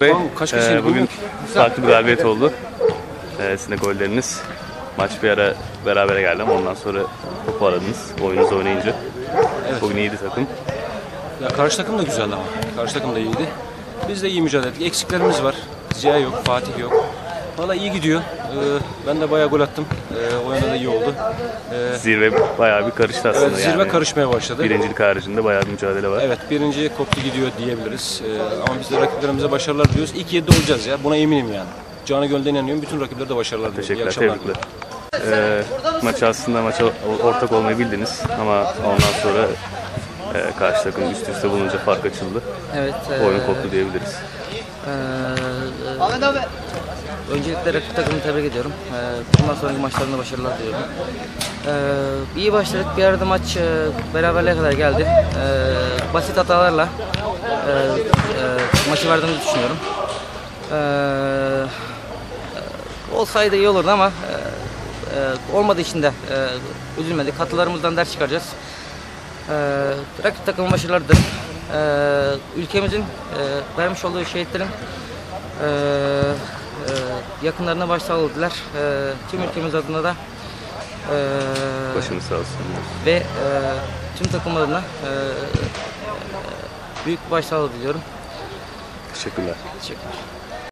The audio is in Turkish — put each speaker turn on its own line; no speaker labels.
Bey,
kaç
e, bugün farklı bir galibiyet oldu. E, sizin de golleriniz. Maç bir ara berabere geldi ama ondan sonra topu aradınız oyununuzu oynayınca. Bugün iyiydi takım.
Ya karşı takım da güzeldi ama. Karşı takım da iyiydi. Biz de iyi mücadele ettik. Eksiklerimiz var. Ziya yok, Fatih yok. Valla iyi gidiyor. Ee, ben de bayağı gol attım. Ee, oyunda da iyi oldu. Ee,
Zirve bayağı bir karıştı aslında.
evet, zirve
yani.
karışmaya başladı.
Birincilik haricinde bayağı bir mücadele var.
Evet birinci koptu gidiyor diyebiliriz. Ee, ama biz de rakiplerimize başarılar diliyoruz. İlk 7'de olacağız ya. Buna eminim yani. Canı gölden inanıyorum. Bütün rakiplere de başarılar diliyorum. İyi
Teşekkürler,
akşamlar.
tebrikler. E, maçı aslında maça ortak olmayı bildiniz ama ondan sonra e, karşı takım üst üste bulununca fark açıldı.
Evet.
Oyun
eee,
koptu diyebiliriz.
eee, öncelikle rakip takımı tebrik ediyorum. Eee, bundan sonraki maçlarında başarılar diliyorum. Eee iyi başladık. Bir arada maç eee, beraberliğe kadar geldi. Eee, basit hatalarla eee, eee, maçı verdiğimizi düşünüyorum. Eee, olsaydı iyi olurdu ama eee, olmadığı için de üzülmedik. Hatalarımızdan ders çıkaracağız. Ee, rakip takımın başarılarıdır. Ee, ülkemizin e, vermiş olduğu şehitlerin e, yakınlarına başsağladılar. E, tüm ülkemiz adına da e,
Başınız sağ olsun.
ve e, tüm takım adına e, büyük başsağlığı diliyorum.
Teşekkürler.
Teşekkürler.